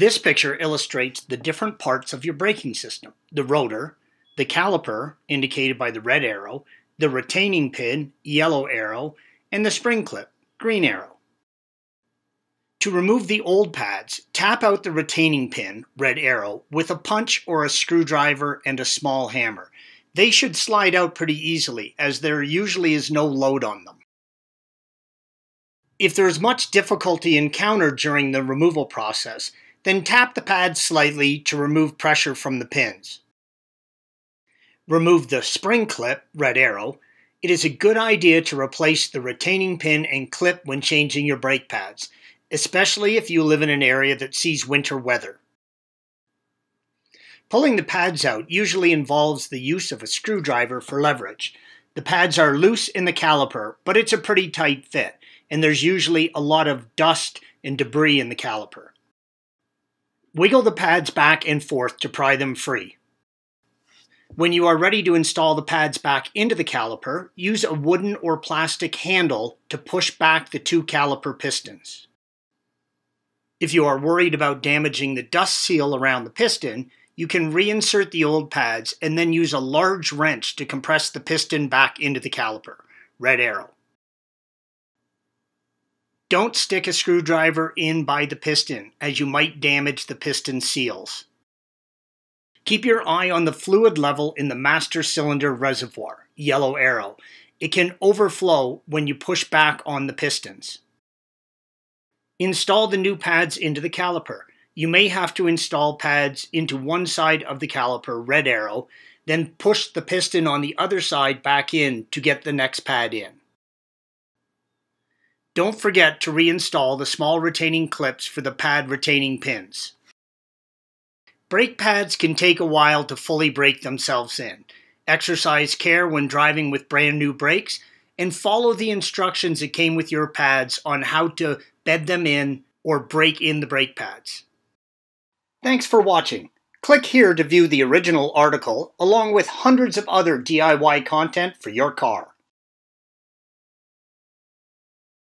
This picture illustrates the different parts of your braking system. The rotor, the caliper, indicated by the red arrow, the retaining pin, yellow arrow, and the spring clip, green arrow. To remove the old pads, tap out the retaining pin, red arrow, with a punch or a screwdriver and a small hammer. They should slide out pretty easily, as there usually is no load on them. If there is much difficulty encountered during the removal process, then tap the pads slightly to remove pressure from the pins. Remove the spring clip, red arrow. It is a good idea to replace the retaining pin and clip when changing your brake pads, especially if you live in an area that sees winter weather. Pulling the pads out usually involves the use of a screwdriver for leverage. The pads are loose in the caliper, but it's a pretty tight fit, and there's usually a lot of dust and debris in the caliper. Wiggle the pads back and forth to pry them free. When you are ready to install the pads back into the caliper, use a wooden or plastic handle to push back the two caliper pistons. If you are worried about damaging the dust seal around the piston, you can reinsert the old pads and then use a large wrench to compress the piston back into the caliper. Red arrow. Don't stick a screwdriver in by the piston, as you might damage the piston seals. Keep your eye on the fluid level in the master cylinder reservoir, yellow arrow. It can overflow when you push back on the pistons. Install the new pads into the caliper. You may have to install pads into one side of the caliper, red arrow, then push the piston on the other side back in to get the next pad in. Don't forget to reinstall the small retaining clips for the pad retaining pins. Brake pads can take a while to fully break themselves in. Exercise care when driving with brand new brakes and follow the instructions that came with your pads on how to bed them in or break in the brake pads. Thanks for watching. Click here to view the original article along with hundreds of other DIY content for your car.